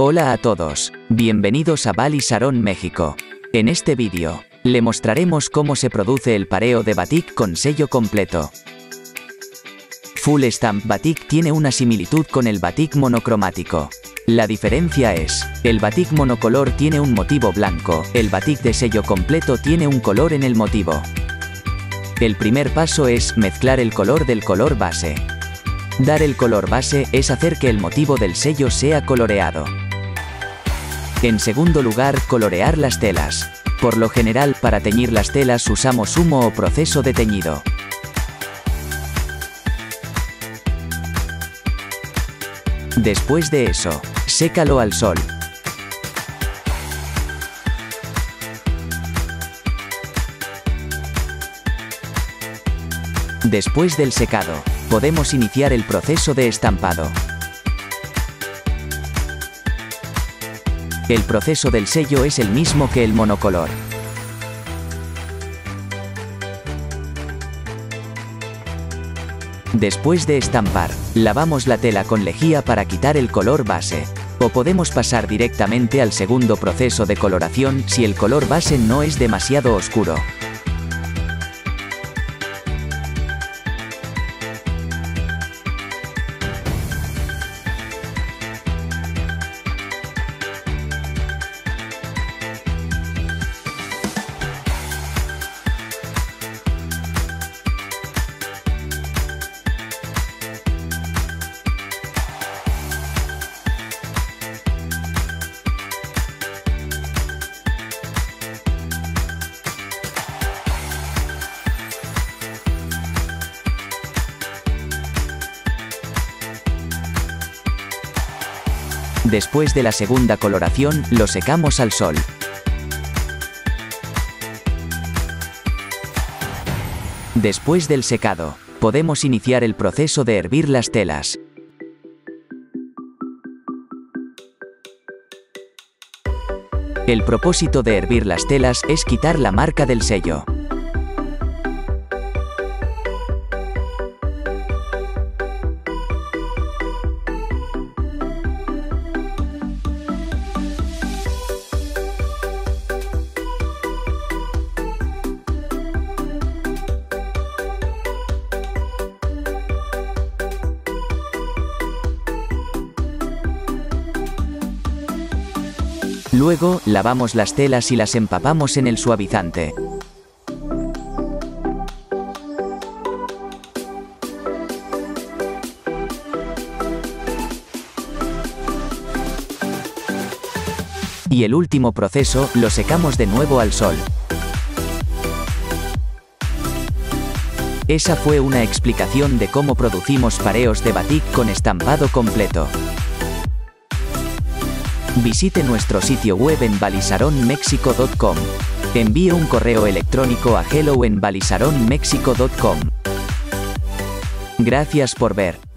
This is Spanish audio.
Hola a todos, bienvenidos a Bali Sarón México. En este vídeo, le mostraremos cómo se produce el pareo de batik con sello completo. Full Stamp Batik tiene una similitud con el batik monocromático. La diferencia es, el batik monocolor tiene un motivo blanco, el batik de sello completo tiene un color en el motivo. El primer paso es mezclar el color del color base. Dar el color base es hacer que el motivo del sello sea coloreado. En segundo lugar, colorear las telas. Por lo general, para teñir las telas usamos humo o proceso de teñido. Después de eso, sécalo al sol. Después del secado, podemos iniciar el proceso de estampado. El proceso del sello es el mismo que el monocolor. Después de estampar, lavamos la tela con lejía para quitar el color base. O podemos pasar directamente al segundo proceso de coloración si el color base no es demasiado oscuro. Después de la segunda coloración, lo secamos al sol. Después del secado, podemos iniciar el proceso de hervir las telas. El propósito de hervir las telas es quitar la marca del sello. Luego, lavamos las telas y las empapamos en el suavizante. Y el último proceso, lo secamos de nuevo al sol. Esa fue una explicación de cómo producimos pareos de batik con estampado completo. Visite nuestro sitio web en balisaronmexico.com. Envíe un correo electrónico a hello en balisaronmexico.com. Gracias por ver.